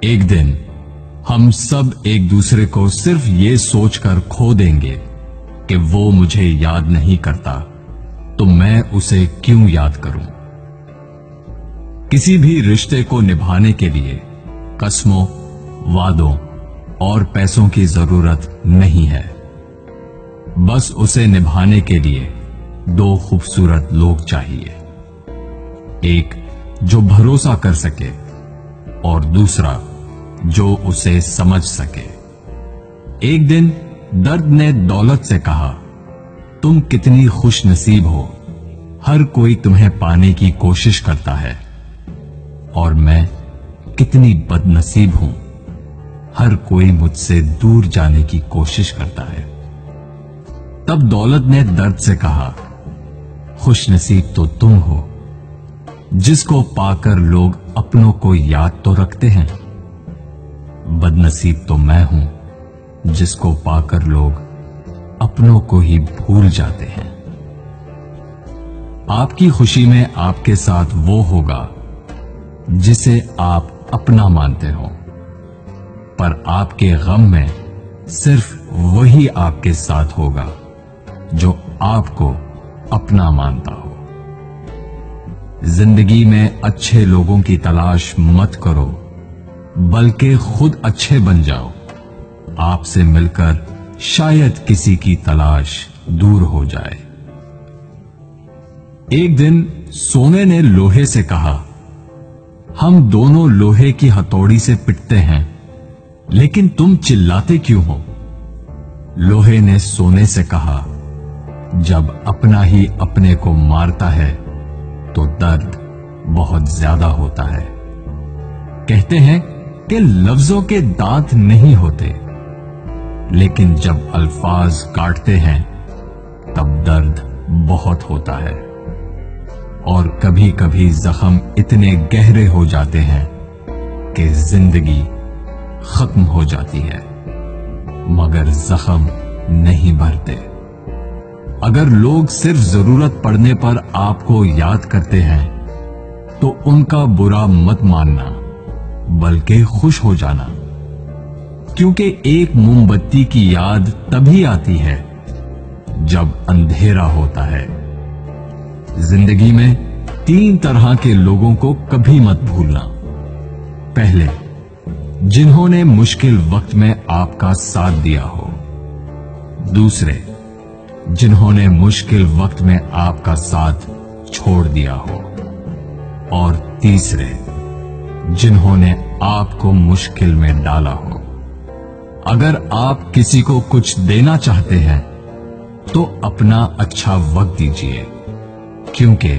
ایک دن ہم سب ایک دوسرے کو صرف یہ سوچ کر کھو دیں گے کہ وہ مجھے یاد نہیں کرتا، تو میں اسے کیوں یاد کروں؟ کسی بھی رشتے کو نبھانے کے لیے قسموں، وعدوں اور پیسوں کی ضرورت نہیں ہے۔ بس اسے نبھانے کے لیے دو خوبصورت لوگ چاہیے۔ ایک جو بھروسہ کر سکے اور دوسرا جو اسے سمجھ سکے۔ ایک دن درد نے دولت سے کہا، تم کتنی خوش نصیب ہو، ہر کوئی تمہیں پانے کی کوشش کرتا ہے۔ اور میں کتنی بد نصیب ہوں، ہر کوئی مجھ سے دور جانے کی کوشش کرتا ہے۔ تب دولت نے درد سے کہا، خوش نصیب تو تم ہو جس کو پا کر لوگ اپنوں کو یاد تو رکھتے ہیں۔ بد نصیب تو میں ہوں، جس کو پا کر لوگ اپنوں کو ہی بھول جاتے ہیں۔ آپ کی خوشی میں آپ کے ساتھ وہ ہوگا جسے آپ اپنا مانتے ہو پر آپ کے غم میں صرف وہی آپ کے ساتھ ہوگا جو آپ کو اپنا مانتا ہو۔ زندگی میں اچھے لوگوں کی تلاش مت کرو، بلکہ خود اچھے بن جاؤ۔ آپ سے مل کر شاید کسی کی تلاش دور ہو جائے۔ ایک دن سونے نے لوہے سے کہا، ہم دونوں لوہے کی ہتھوڑی سے پٹتے ہیں، لیکن تم چلاتے کیوں ہو؟ لوہے نے سونے سے کہا، جب اپنا ہی اپنے کو مارتا ہے تو درد بہت زیادہ ہوتا ہے۔ کہتے ہیں کہ لفظوں کے دانت نہیں ہوتے، لیکن جب الفاظ کاٹتے ہیں، تب درد بہت ہوتا ہے۔ اور کبھی کبھی زخم اتنے گہرے ہو جاتے ہیں کہ زندگی ختم ہو جاتی ہے، مگر زخم نہیں بھرتے۔ اگر لوگ صرف ضرورت پڑنے پر آپ کو یاد کرتے ہیں، تو ان کا برا مت ماننا، بلکہ خوش ہو جانا۔ کیونکہ ایک موم بتی کی یاد تبھی آتی ہے جب اندھیرا ہوتا ہے۔ زندگی میں تین طرح کے لوگوں کو کبھی مت بھولنا۔ پہلے، جنہوں نے مشکل وقت میں آپ کا ساتھ دیا ہو۔ دوسرے جنہوں نے مشکل وقت میں آپ کا ساتھ چھوڑ دیا ہو۔ اور تیسرے، جنہوں نے آپ کو مشکل میں ڈالا ہو۔ اگر آپ کسی کو کچھ دینا چاہتے ہیں، تو اپنا اچھا وقت دیجیے کیونکہ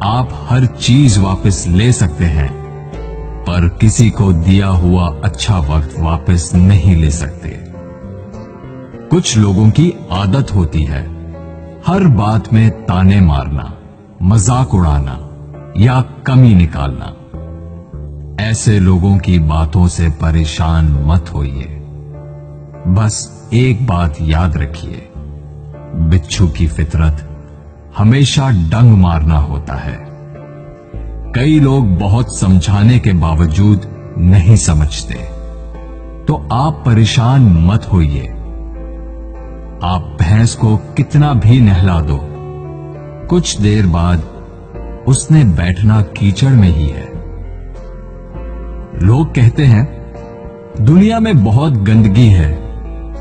آپ ہر چیز واپس لے سکتے ہیں، پر کسی کو دیا ہوا اچھا وقت واپس نہیں لے سکتے۔ کچھ لوگوں کی عادت ہوتی ہے۔ ہر بات میں تانے مارنا، مذاق اڑانا یا کمی نکالنا۔ ایسے لوگوں کی باتوں سے پریشان مت ہوئیے۔ بس ایک بات یاد رکھیے، بچھو کی فطرت ہمیشہ ڈنگ مارنا ہوتا ہے۔ کئی لوگ بہت سمجھانے کے باوجود نہیں سمجھتے۔ تو آپ پریشان مت ہوئیے۔ آپ بھینس کو کتنا بھی نہلا دو۔ کچھ دیر بعد اس نے بیٹھنا کیچڑ میں ہی ہے۔ لوگ کہتے ہیں، دنیا میں بہت گندگی ہے،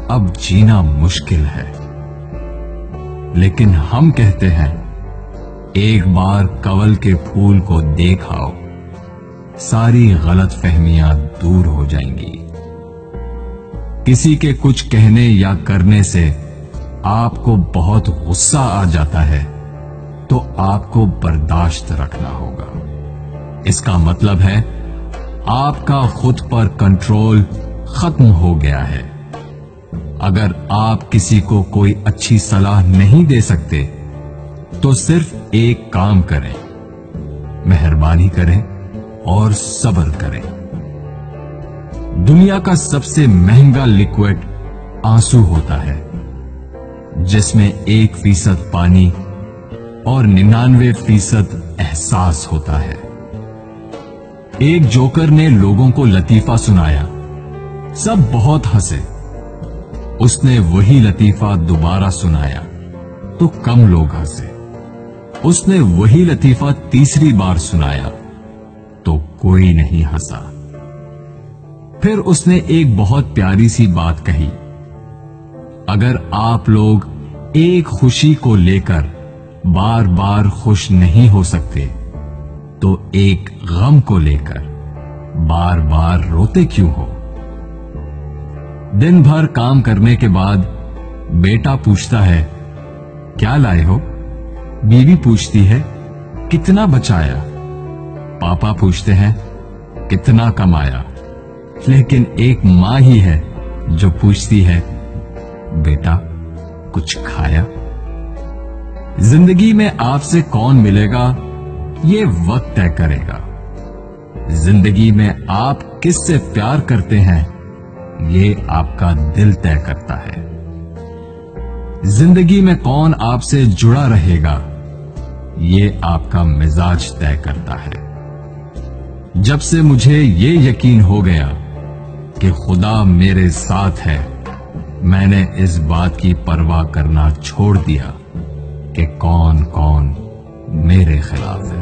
اب جینا مشکل ہے۔ لیکن ہم کہتے ہیں، ایک بار کول کے پھول کو دیکھاؤ، ساری غلط فہمیاں دور ہو جائیں گی۔ کسی کے کچھ کہنے یا کرنے سے آپ کو بہت غصہ آ جاتا ہے، تو آپ کو برداشت رکھنا ہوگا۔ اس کا مطلب ہے، آپ کا خود پر کنٹرول ختم ہو گیا ہے۔ اگر آپ کسی کو کوئی اچھی صلاح نہیں دے سکتے، تو صرف ایک کام کریں۔ مہربانی کریں اور صبر کریں۔ دنیا کا سب سے مہنگا لکوڈ آنسو ہوتا ہے۔ جس میں ایک فیصد پانی اور ننانوے فیصد احساس ہوتا ہے۔ ایک جوکر نے لوگوں کو لطیفہ سنایا۔ سب بہت ہنسے۔ اس نے وہی لطیفہ دوبارہ سنایا۔ تو کم لوگ ہنسے۔ اس نے وہی لطیفہ تیسری بار سنایا۔ تو کوئی نہیں ہنسا۔ پھر اس نے ایک بہت پیاری سی بات کہی۔ اگر آپ لوگ ایک خوشی کو لے کر بار بار خوش نہیں ہو سکتے، تو ایک غم کو لے کر بار بار روتے کیوں ہو؟ دن بھر کام کرنے کے بعد بیٹا پوچھتا ہے، کیا لائے ہو؟ بیوی پوچھتی ہے، کتنا بچایا؟ پاپا پوچھتے ہیں، کتنا کمایا؟ لیکن ایک ماں ہی ہے جو پوچھتی ہے، بیٹا کچھ کھایا؟ زندگی میں آپ سے کون ملے گا؟ یہ وقت طے کرے گا۔ زندگی میں آپ کس سے پیار کرتے ہیں؟ یہ آپ کا دل طے کرتا ہے۔ زندگی میں کون آپ سے جڑا رہے گا؟ یہ آپ کا مزاج طے کرتا ہے۔ جب سے مجھے یہ یقین ہو گیا کہ خدا میرے ساتھ ہے میں نے اس بات کی پرواہ کرنا چھوڑ دیا کہ کون کون میرے خلاف ہے۔